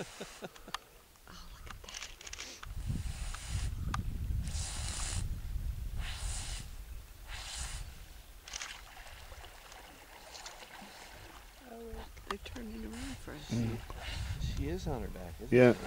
Oh, look at that. Oh, they're turning around for us. Mm. She is on her back, isn't Yeah. she?